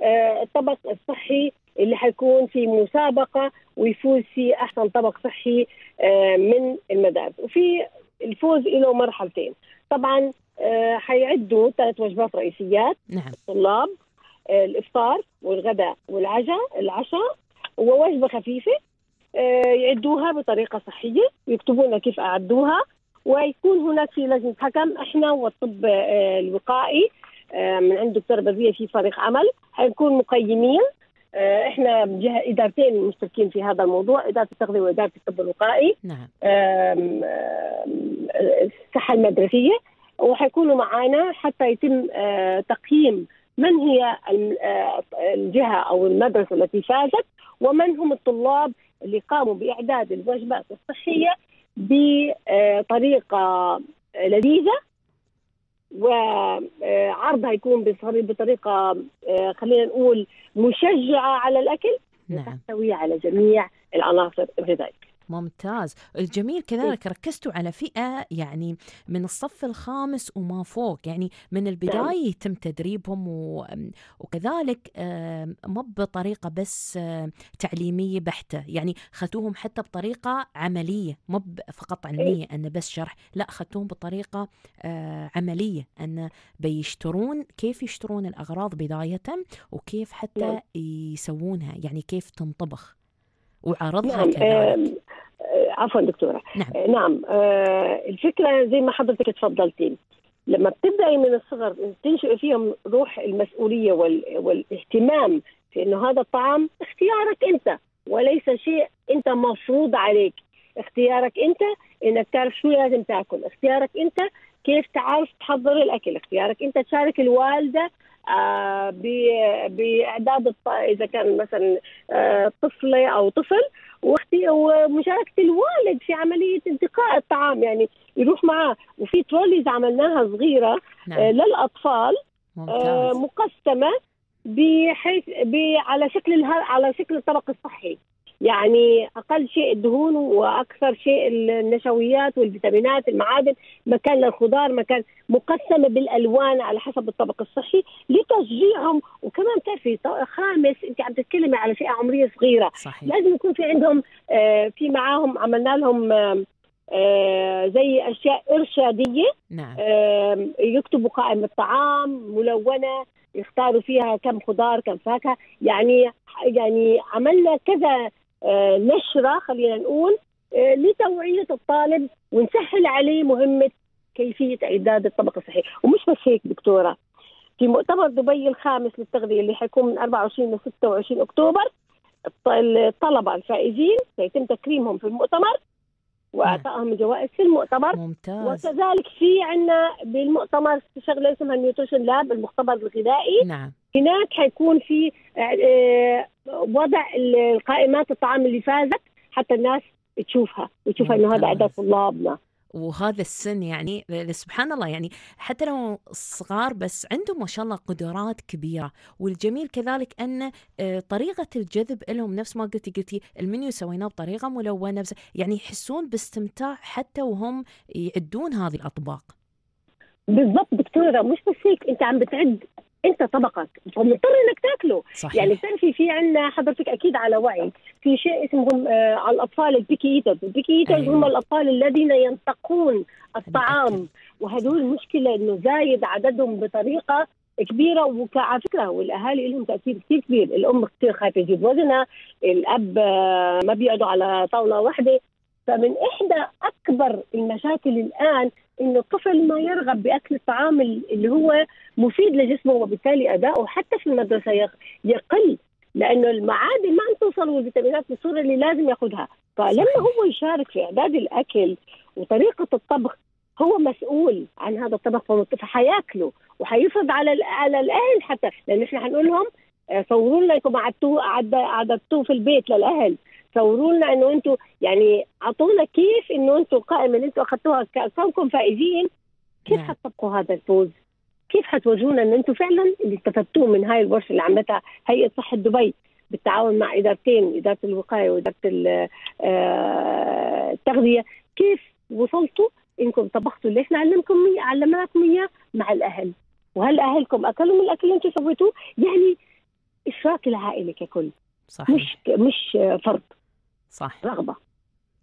Speaker 8: آه، الطبق الصحي اللي حيكون في مسابقة ويفوز في أحسن طبق صحي آه، من المدارس. وفي الفوز له مرحلتين. طبعا آه، حيعدوا ثلاث وجبات رئيسيات.
Speaker 3: نعم.
Speaker 8: الطلاب آه، الإفطار والغداء والعشاء العشاء ووجبة خفيفة آه، يعدوها بطريقة صحية يكتبوا لنا كيف أعدوها ويكون هناك في لجنة حكم إحنا والطب الوقائي من عند دكتوره بدريه في فريق عمل حنكون مقيمين إحنا جهه إدارتين مشتركين في هذا الموضوع إدارة التغذية وإدارة الطب الوقائي.
Speaker 3: نعم.
Speaker 8: الصحة المدرسية. وحيكونوا معنا حتى يتم آه، تقييم من هي آه، الجهة أو المدرسة التي فازت ومن هم الطلاب اللي قاموا بإعداد الوجبات الصحية بطريقة لذيذة. وعرضها يكون بطري- بطريقة آه، خلينا نقول مشجعة على الأكل
Speaker 3: نعم.
Speaker 8: تحتوي على جميع العناصر الغذائية.
Speaker 3: ممتاز. الجميل كذلك ركزتوا على فئة يعني من الصف الخامس وما فوق يعني من البداية يتم تدريبهم و... وكذلك مو بطريقة بس تعليمية بحتة يعني خذوهم حتى بطريقة عملية مو ب- فقط علمية أن بس شرح لا خذوهم بطريقة آه، عملية أن بيشترون كيف يشترون الأغراض بداية وكيف حتى
Speaker 8: نعم.
Speaker 3: يسوونها يعني كيف تنطبخ وعرضها
Speaker 8: نعم
Speaker 3: كذلك.
Speaker 8: عفوا دكتورة.
Speaker 3: نعم.
Speaker 8: آه، نعم. آه، الفكرة زي ما حضرتك تفضلتي. لما بتبدأي من الصغر تنشئ فيهم روح المسؤولية وال... والاهتمام في إنه هذا الطعام اختيارك أنت وليس شيء أنت مفروض عليك. اختيارك أنت إنك تعرف شو لازم تاكل. اختيارك أنت كيف تعرف تحضر الأكل. اختيارك أنت تشارك الوالدة بإعداد الط... إذا كان مثلا آه طفلة أو طفل وأختي ومشاركة الوالد في عملية انتقاء الطعام. يعني يروح معاه. وفي تروليز عملناها صغيرة آه
Speaker 3: نعم.
Speaker 8: للأطفال آه
Speaker 3: ممتاز
Speaker 8: مقسمة بحيث على شكل على شكل الطبق الصحي. يعني أقل شيء الدهون وأكثر شيء النشويات والفيتامينات المعادن مكان للخضار مكان مقسمة بالألوان على حسب الطبق الصحي لتشجيعهم وكمان تعرفي خامس أنت عم تتكلمي على فئه عمرية صغيرة.
Speaker 3: صحيح.
Speaker 8: لازم يكون في عندهم آه، في معاهم عملنا لهم آه، آه، زي أشياء إرشادية
Speaker 3: نعم.
Speaker 8: آم، يكتبوا قائمة طعام ملونة يختاروا فيها كم خضار كم فاكهة. يعني يعني عملنا كذا آه، نشرة خلينا نقول آه، لتوعية الطالب ونسهل عليه مهمة كيفية إعداد الطبق الصحي ومش بس هيك دكتورة. في مؤتمر دبي الخامس للتغذية اللي حيكون من 24 ل 26 أكتوبر الط- الطلبة الفائزين سيتم تكريمهم في المؤتمر وإعطائهم جوائز في المؤتمر.
Speaker 3: ممتاز.
Speaker 8: وكذلك في عندنا بالمؤتمر شغلة اسمها النيوتريشن لاب المختبر الغذائي.
Speaker 3: نعم.
Speaker 8: هناك حيكون في آه، وضع القائمات الطعام اللي فازت حتى الناس تشوفها وتشوفها إنه هذا
Speaker 3: ممتاز.
Speaker 8: طلابنا.
Speaker 3: وهذا السن يعني سبحان الله يعني حتى لو صغار بس عندهم ما شاء الله قدرات كبيرة. والجميل كذلك أن آه، طريقة الجذب لهم نفس ما قلتي قلتي المنيو سويناه بطريقة ملونة بس يعني يحسون باستمتاع حتى وهم يعدون هذه الأطباق.
Speaker 8: بالضبط دكتورة مش بس هيك أنت عم بتعد انت طبقك. فمضطر إنك تاكله.
Speaker 3: صحيح.
Speaker 8: يعني بتعرفي في عندنا حضرتك أكيد على وعي. في شيء اسمهم آه على الأطفال ال picky eaters. ال picky eaters
Speaker 3: أيوة.
Speaker 8: هم الأطفال الذين ينتقون. الطعام. وهدول المشكلة إنه زايد عددهم بطريقة كبيرة. وعلى فكرة والأهالي لهم تأثير كثير كبير. الأم كثير خايفة تجيب وزنها. الأب آه، ما بيقعدوا على طاولة واحدة. فمن إحدى أكبر المشاكل الآن إنه الطفل ما يرغب بأكل الطعام اللي هو مفيد لجسمه وبالتالي أداؤه حتى في المدرسة يق- يقل لأنه المعادن ما عم توصل والفيتامينات بالصورة اللي لازم يأخذها فلما. هو يشارك في إعداد الأكل وطريقة الطبخ هو مسؤول عن هذا الطبخ فحيأكله وحيفرض على على الأهل حتى لأن إحنا حنقول لهم آه، صوروا لنا إنكم عدتوه عد- عددتوه في البيت للأهل صوروا لنا انه أنتم يعني أعطونا كيف إنه أنتم القائمه اللي أنتم أخذتوها. كونكم فائزين كيف
Speaker 3: نعم.
Speaker 8: حتطبقوا هذا الفوز؟ كيف حتورجونا إن أنتم فعلا اللي استفدتوه من هاي الورشة اللي عملتها هيئة صحة دبي بالتعاون مع إدارتين إدارة الوقاية وإدارة آه، التغذية؟ كيف وصلتوا إنكم طبختوا اللي إحنا علمكم علمناكم إياه مع الأهل؟ وهل أهلكم أكلوا من الأكل اللي أنتم سويتوه؟ يعني إشراك العائلة ككل.
Speaker 3: صحيح.
Speaker 8: مش مش فرض.
Speaker 3: صح.
Speaker 8: رغبة.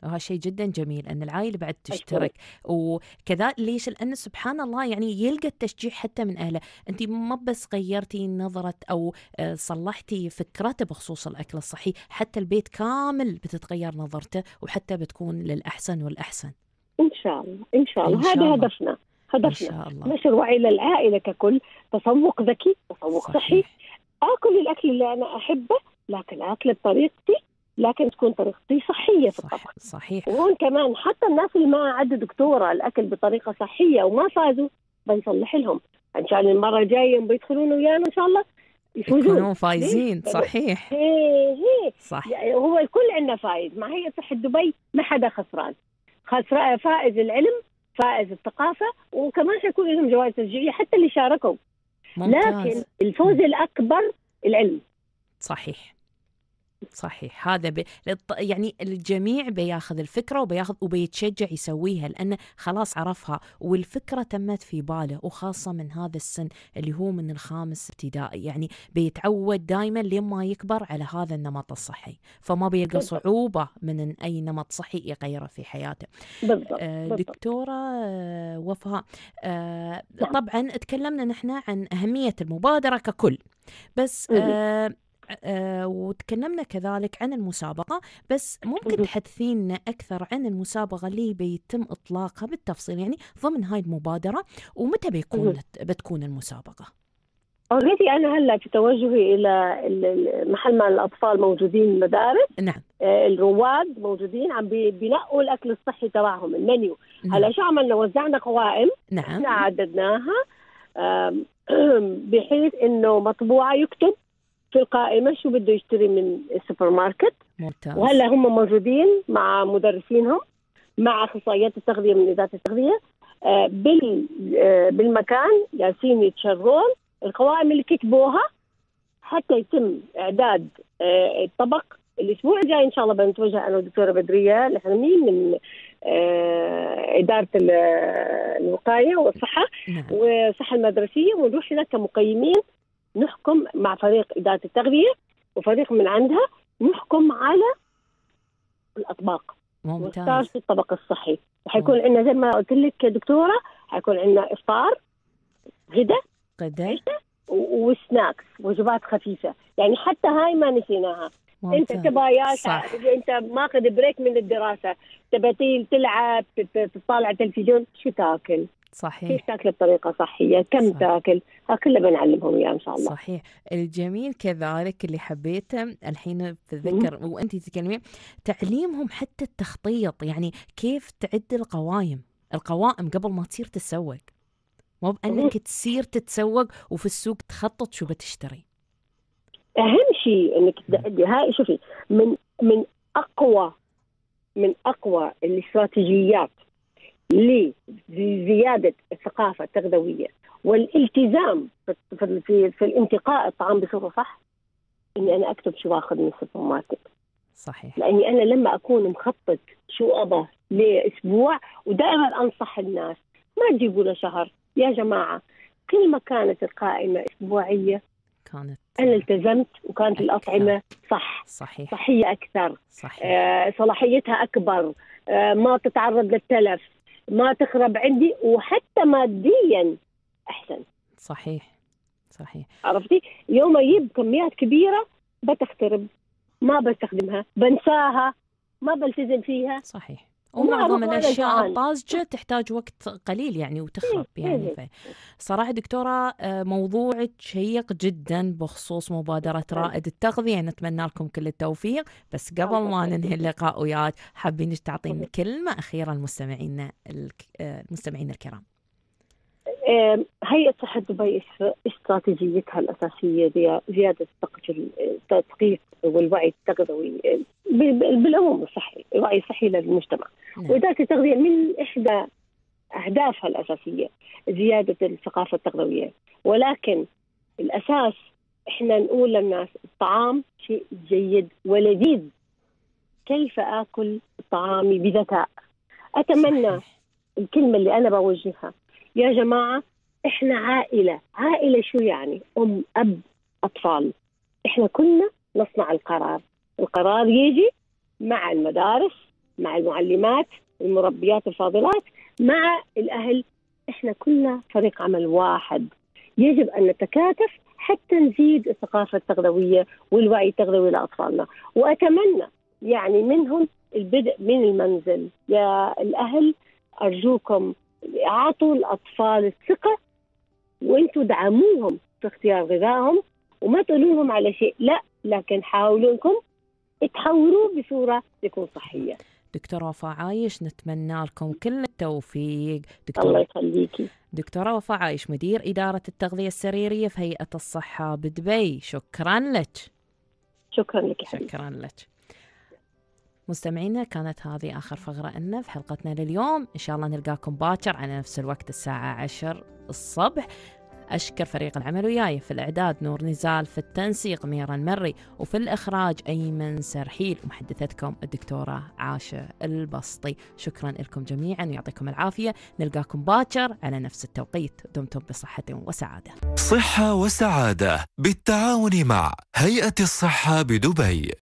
Speaker 3: وهذا شيء جدا جميل أن العائلة بعد تشترك. وكذا ليش؟ لأن سبحان الله يعني يلقى التشجيع حتى من أهله. أنت ما بس غيرتي نظرة أو آه، صلحتي فكرته بخصوص الأكل الصحي حتى البيت كامل بتتغير نظرته وحتى بتكون للأحسن والأحسن.
Speaker 8: إن شاء الله إن شاء الله. هذا. هدفنا
Speaker 3: إن
Speaker 8: هدفنا
Speaker 3: شاء الله.
Speaker 8: نشر وعي للعائلة ككل. تسوق ذكي تسوق صحي. آكل الأكل اللي أنا أحبه لكن اكله بطريقتي لكن تكون طريقتي صحية في الطبخ.
Speaker 3: صح صحيح.
Speaker 8: وهون كمان حتى الناس اللي ما عندها دكتورة الأكل بطريقة صحية وما فازوا بنصلح لهم. عشان المرة الجاية بيدخلون ويانا إن شاء الله يفوزون.
Speaker 3: يكونوا فايزين
Speaker 8: ليش؟
Speaker 3: صحيح.
Speaker 8: هي هي
Speaker 3: صح.
Speaker 8: يعني هو الكل عندنا فايز. مع هي صحة دبي؟ ما حدا خسران. خسران فائز العلم فائز الثقافة وكمان حيكون لهم جوائز تشجيعية حتى اللي شاركوا. لكن
Speaker 3: ممتاز
Speaker 8: الفوز الأكبر العلم.
Speaker 3: صحيح. صحيح. هذا ب... يعني الجميع بياخذ الفكرة وبياخذ وبيتشجع يسويها لأنه خلاص عرفها. والفكرة تمت في باله وخاصة من هذا السن اللي هو من الخامس ابتدائي. يعني بيتعود دائما لما يكبر على هذا النمط الصحي. فما بيلقى. صعوبة من أي نمط صحي يغيره في حياته.
Speaker 8: بالضبط
Speaker 3: آه،. دكتورة آه، وفاء آه،
Speaker 8: نعم.
Speaker 3: طبعا تكلمنا نحن عن أهمية المبادرة ككل. بس آه، وتكلمنا كذلك عن المسابقة بس ممكن. تحدثينا أكثر عن المسابقة اللي بيتم إطلاقها بالتفصيل يعني ضمن هاي المبادرة ومتى بيكون. بتكون المسابقة؟
Speaker 8: أوريدي أنا هلأ في توجهي إلى ال- ال- محل ما الأطفال موجودين المدارس
Speaker 3: نعم.
Speaker 8: آه، الرواد موجودين عم بي- بينقوا الأكل الصحي تبعهم المنيو. هلأ
Speaker 3: نعم
Speaker 8: شو عملنا؟ وزعنا قوائم.
Speaker 3: نعم.
Speaker 8: عددناها. بحيث إنه مطبوعة يكتب في القائمه شو بده يشتري من السوبر ماركت
Speaker 3: ممتاز.
Speaker 8: وهلا هم موجودين مع مدرسينهم مع أخصائيات التغذية من إدارة التغذية. آه، بال آه، بالمكان جالسين يتشرون. القوائم اللي كتبوها حتى يتم إعداد آه، الطبق الأسبوع الجاي إن شاء الله بنتوجه أنا والدكتوره بدرية الحرمي من آه، إدارة ال- الوقاية والصحة
Speaker 3: نعم.
Speaker 8: والصحة المدرسية ونروح هناك كمقيمين نحكم مع فريق اداره التغذية وفريق من عندها نحكم على الأطباق. ونختار
Speaker 3: ممتاز
Speaker 8: في الطبق الصحي. وحيكون عندنا زي ما قلت لك يا دكتورة حيكون عندنا إفطار غدا و- وسناكس وجبات خفيفة. يعني حتى هاي ما نسيناها.
Speaker 3: أنت
Speaker 8: تبغى. أنت ماخذ بريك من الدراسة. تبى تلعب تطالع تلفزيون شو تاكل؟
Speaker 3: صحيح.
Speaker 8: كيف تاكل بطريقة صحية؟ كم
Speaker 3: صح.
Speaker 8: تاكل؟ ها كله بنعلمهم إياه إن شاء الله.
Speaker 3: صحيح. الجميل كذلك اللي حبيته الحين بتذكر وأنت تتكلمين تعليمهم حتى التخطيط يعني كيف تعد القوائم القوائم قبل ما تصير تتسوق. مو بأنك تصير تتسوق وفي السوق تخطط شو بتشتري.
Speaker 8: أهم شيء إنك تدعي هاي شوفي من من أقوى من أقوى الاستراتيجيات لزيادة الثقافة التغذوية والالتزام في في الانتقاء الطعام بصوره صح؟ إني أنا أكتب شو اخذ من السوبر ماركت
Speaker 3: صحيح.
Speaker 8: لأني أنا لما أكون مخطط شو ابى لأسبوع ودائما أنصح الناس ما تجيبوا له شهر. يا جماعة كل ما كانت القائمة أسبوعية
Speaker 3: كانت
Speaker 8: أنا التزمت وكانت
Speaker 3: أكثر.
Speaker 8: الأطعمة صح.
Speaker 3: صحيح.
Speaker 8: صحية أكثر.
Speaker 3: صحيح.
Speaker 8: آه، صلاحيتها أكبر. آه، ما تتعرض للتلف. ما تخرب عندي وحتى ماديا أحسن.
Speaker 3: صحيح. صحيح.
Speaker 8: عرفتي؟ يوم أجيب كميات كبيرة بتخترب. ما بستخدمها. بنساها. ما بلتزم فيها.
Speaker 3: صحيح. ومعظم
Speaker 8: الأشياء.
Speaker 3: الطازجة تحتاج وقت قليل يعني وتخرب
Speaker 8: إيه،
Speaker 3: يعني
Speaker 8: إيه.
Speaker 3: ف... صراحة دكتورة آه، موضوعك شيق جدا بخصوص مبادرة رائد التغذية. نتمنى لكم كل التوفيق. بس قبل ما ننهي اللقاء وياك حابين تعطينا كلمة أخيرة لمستمعينا الك... آه، المستمعين الكرام.
Speaker 8: هيئة صحة دبي اس- استراتيجيتها الأساسية زي- زيادة التثقيف والوعي التغذوي بال- بالعموم الصحي الوعي الصحي للمجتمع. وإدارة التغذية من إحدى أهدافها الأساسية زيادة الثقافة التغذوية ولكن الأساس إحنا نقول للناس الطعام شيء جيد ولذيذ كيف آكل طعامي بذكاء أتمنى
Speaker 3: صحيح.
Speaker 8: الكلمة اللي أنا بوجهها يا جماعة إحنا عائلة. عائلة شو يعني؟ أم أب أطفال. إحنا كلنا نصنع القرار. القرار يجي مع المدارس مع المعلمات المربيات الفاضلات مع الأهل. إحنا كلنا فريق عمل واحد. يجب أن نتكاتف حتى نزيد الثقافة التغذوية والوعي التغذوي لأطفالنا. وأتمنى يعني منهم البدء من المنزل. يا الأهل أرجوكم اعطوا الأطفال الثقة وأنتم دعموهم في اختيار غذائهم وما تقولوا لهم على شيء. لا لكن حاولوا انكم تحولوه بصورة تكون صحية.
Speaker 3: دكتورة وفاء عايش نتمنى لكم كل التوفيق.
Speaker 8: الله
Speaker 3: دكتورة
Speaker 8: يخليكي.
Speaker 3: دكتورة وفاء عايش مدير إدارة التغذية السريرية في هيئة الصحة بدبي. شكرا لك.
Speaker 8: شكرا لك
Speaker 3: شكرا لك. مستمعينا كانت هذه آخر فقرة لنا في حلقتنا لليوم. إن شاء الله نلقاكم باكر على نفس الوقت الساعة 10 الصبح. أشكر فريق العمل وياي في الإعداد نور نزال في التنسيق ميرا المري وفي الإخراج أيمن سرحيل ومحدثتكم الدكتورة عاشة البسطي. شكرا لكم جميعا ويعطيكم العافية. نلقاكم باكر على نفس التوقيت. دمتم بصحة وسعادة.
Speaker 9: صحة وسعادة بالتعاون مع هيئة الصحة بدبي.